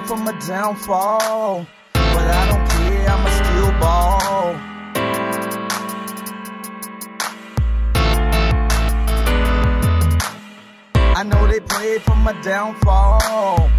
from a downfall. But I don't care, I'ma still ball. I know they pray for my downfall.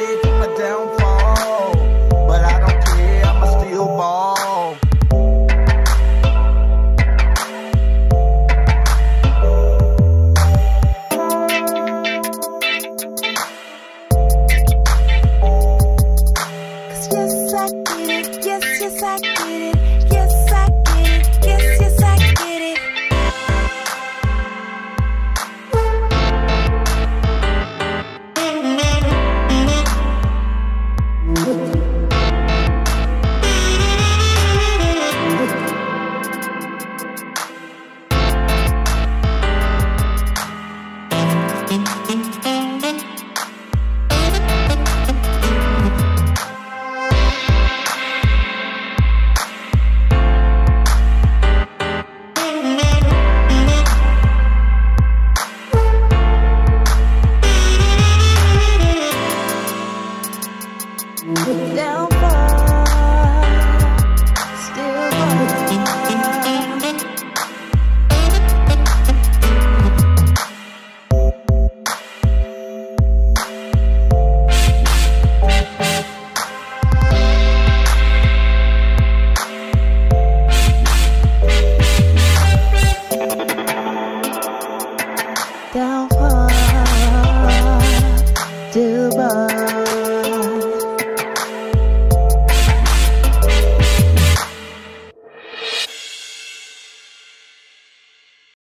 I 的话。